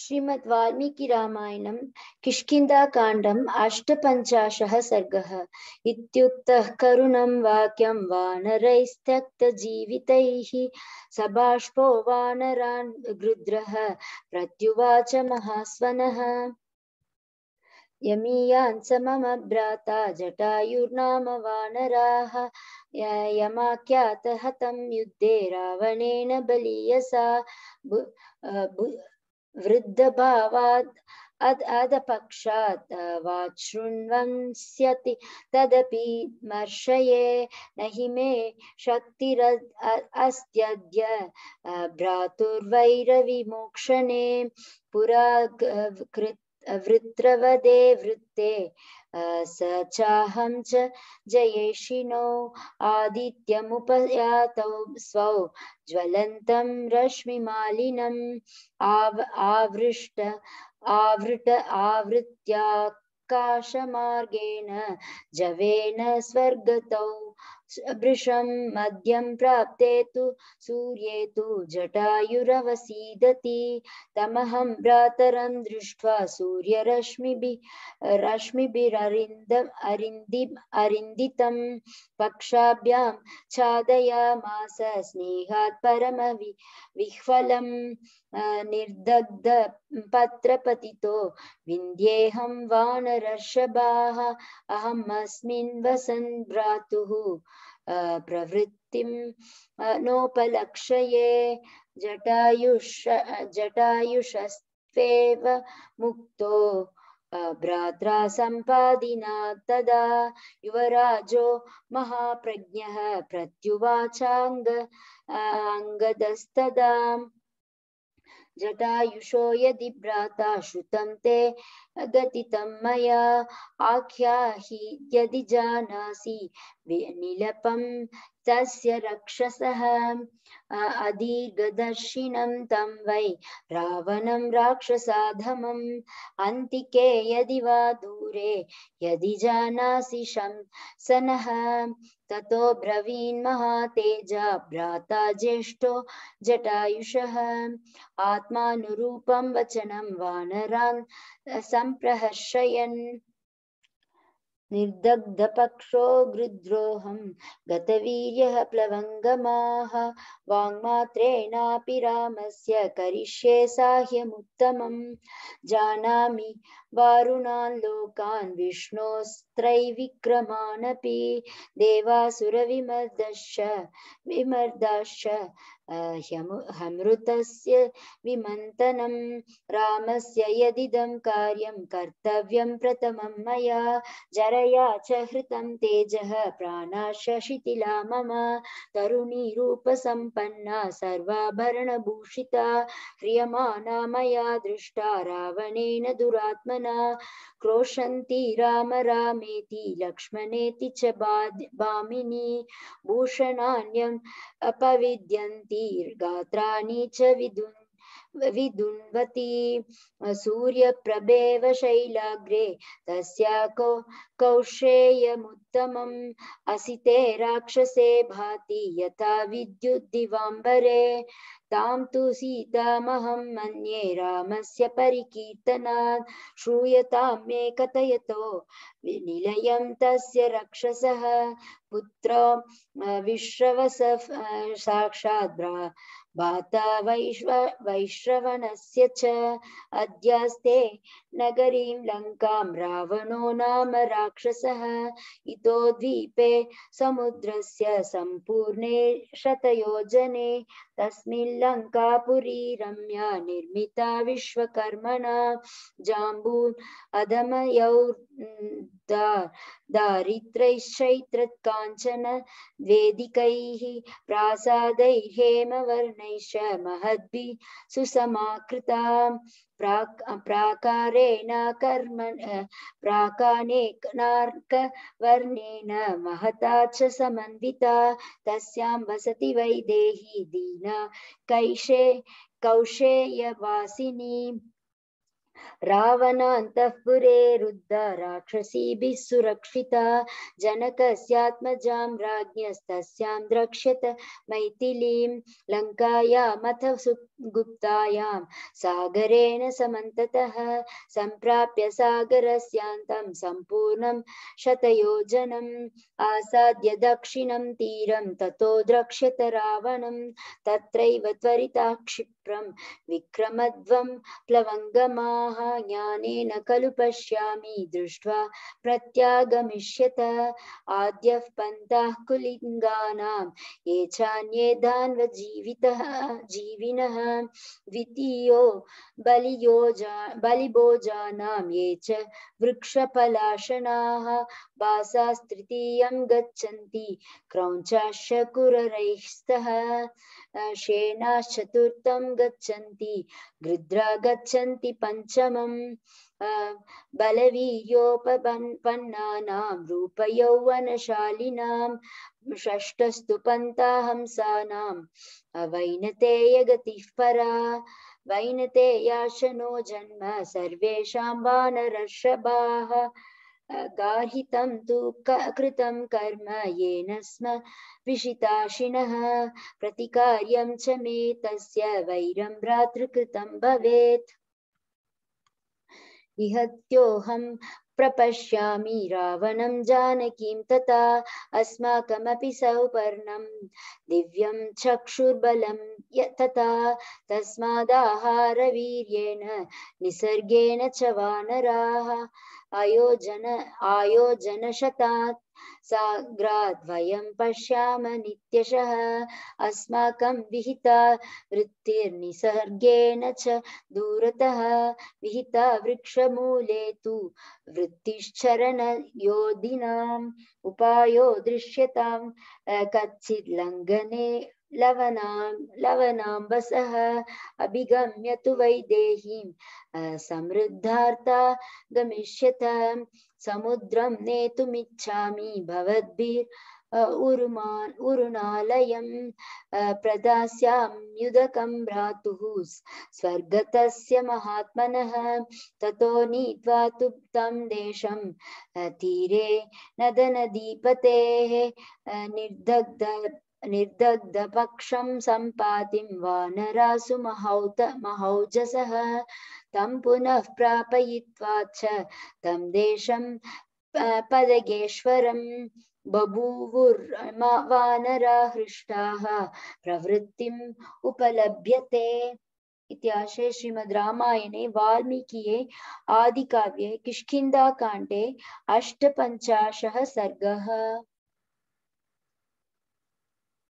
श्रीमद् वाल्मीकि रामायणं किष्किन्धाकाण्डम् अष्टपञ्चाशः सर्गः इत्युक्तः करुणं वाक्यं वानरैस्तक्तजीवितैः सबाष्पो वानरान् गृध्रः प्रत्युवाच महास्वनः। यमीयान् स मम भ्राता जटायुर्नाम वानराः यमाख्यात हतं युद्धे रावणेन बलीयसा वृद्धभावात् अद अधपक्षात् वाच्छृण्वंस्यति तदपि मर्षये न हि मे शक्तिरस्त्यद्य भ्रातुर्वैरविमोक्षणे पुरा कृत् वृत्रवदे वृत्ते स चाहं च जयेशिनो आदित्यमुपयातौ स्वौ। ज्वलन्तं रश्मिमालिनम् आव, आवृष्ट, आवृट, आवृत्याकाशमार्गेण जवेन स्वर्गतौ। वृषं मद्यं प्राप्ते तु सूर्ये तु जटायुरवसीदति। तमहं भ्रातरं दृष्ट्वा सूर्यरश्मिभिः, रश्मिभिररिन्द अरिन्दि अरिन्दितं पक्षाभ्यां छादयामास, स्नेहात् परमवि विह्वलं निर्दग्ध पत्रपतितो। विन्द्येऽहं वानरर्षभाः अहम् अस्मिन् वसन् भ्रातुः प्रवृत्तिं नोपलक्षये, जटायुष, जटायुषस्त्वेव मुक्तो। भ्रात्रा सम्पादिना तदा युवराजो महाप्रज्ञः प्रत्युवाचाङ्ग अङ्गदस्तदा जटायुषो यदि भ्राता श्रुतं ते गतितं मया आख्याहि यदि जानासि निलपं तस्य रक्षसः अदीर्घदर्शिनं तं वै रावणं राक्षसाधमम् अन्तिके यदि वा दूरे यदि जानासि शंसनः, ततो ब्रवीन् महातेजा भ्राता ज्येष्ठो जटायुषः, आत्मानुरूपं वचनं वानरान् सम्प्रहर्षयन् निर्दग्धपक्षो गृद्रोहं गतवीर्यः प्लवङ्गमाः। वाङ्मात्रेणापि रामस्य करिष्ये साह्यमुत्तमं जानामि वारुणान् लोकान् विष्णोस्त्रैविक्रमानपि देवासुरविमर्दश्च विमर्दाश्च हमृतस्य विमन्तनं रामस्य यदिदं कार्यं, कर्तव्यं प्रथमं मया, जरया च हृतं तेजः प्राणाश शिथिला मम, तरुणी रूपसम्पन्ना, सर्वाभरणभूषिता, ह्रियमाणा मया दृष्टा, रावणेन दुरात्मना, क्रोशन्ति राम रामेति लक्ष्मणेति च भामिनी भूषणान्यम् अपविद्यन्ति गात्राणि च विदुन्। विदुन्वती। सूर्यप्रभेव शैलाग्रे, तस्या कौ, कौशेयमुत्तमम्। असिते राक्षसे भाति, यथा विद्युद्दिवाम्बरे तां तु सीतामहं मन्ये रामस्य परिकीर्तनात्। श्रूयतां मे कथयतो निलयं तस्य रक्षसः। पुत्र विश्रवस साक्षात् भाता वैश्व, वैश्रवणस्य च अद्यास्ते नगरीं लङ्कां रावणो नाम राक्षसः। इतो द्वीपे समुद्रस्य सम्पूर्णे शतयोजने तस्मिन् लङ्कापुरी रम्या निर्मिता विश्वकर्मणा जाम्बून् अधमयौ दारिद्र्यश्चैत्रकाञ्चन वेदिकैः प्रासादैर्हेमवर्णैश्च महद्भिः सुसमाकृता प्राक् प्राकारेण कर्म महता च समन्विता तस्यां वसति वै देही दीना। कैशे कौशेयवासिनी रावणान्तःपुरे रुद्ध राक्षसीभिः सुरक्षिता, जनकस्यात्मजां राज्ञस्तस्यां द्रक्ष्यत मैथिलीं लङ्कायामथ गुप्तायां सागरेण समन्ततः सम्प्राप्य सागरस्यान्तं सम्पूर्णं शतयोजनम् आसाद्य दक्षिणं तीरं ततो द्रक्ष्यत रावणं तत्रैव त्वरिता क्षिप्रं विक्रमध्वं प्लवङ्गमाः ज्ञानेन खलु पश्यामि दृष्ट्वा प्रत्यागमिष्यत। आद्यः पन्थाः कुलिङ्गानां ये चान्ये धान्वजीवितः जीविनः। द्वितीयो बलियोजा बलिभोजानां ये च वृक्षपलाशनाः। वासास्तृतीयं गच्छन्ति। क्रौञ्चाश्च कुररैः स्तः शेनाश्चतुर्थं गच्छन्ति। गृध्रा गच्छन्ति पञ्चमम् बलवीर्योपपन्नानां रूपयौवनशालिनां षष्ठस्तु पन्थाहंसानां वैनतेयगतिः परा, वैनतेयाशनो जन्म, सर्वेषां वानरषभाः गार्हितं तु कृतं कर्म येन स्म विषिताशिनः प्रतिकार्यं च मे तस्य वैरं भ्रातृकृतं भवेत्। इहत्योऽहं प्रपश्यामि रावणं जानकीं तथा अस्माकमपि सौपर्णं। दिव्यं चक्षुर्बलं तथा तस्मादाहारवीर्येण निसर्गेण च वानराः। आयोजन, आयोजनशतात् साग्राद्वयं पश्याम नित्यशः। अस्माकं विहिता वृत्तिर्निसर्गेण च दूरतः। विहिता वृक्षमूले तु वृत्तिश्चरणयोधिनाम्। उपायो दृश्यतां लङ्घने लवनां, लवनाम्बसः अभिगम्य तु वैदेहीं समृद्धार्था गमिष्यत, समुद्रं नेतुमिच्छामि। भवद्भिर् भ्रातुः। स्वर्गतस्य महात्मनः, ततो नीत्वा तु तं देशं तीरे नदनदीपतेः निर्दग्ध निर्दग्धपक्षं सम्पातिं वानरासु महौत महौजसः, तं पुनः प्रापयित्वा च तं देशं पदगेश्वरं बभूवुर्वानरा हृष्टाः, प्रवृत्तिम् उपलभ्यते इत्याशे श्रीमद् रामायणे वाल्मीकिये आदिकाव्ये किष्किन्धाकाण्डे अष्टपञ्चाशः सर्गः।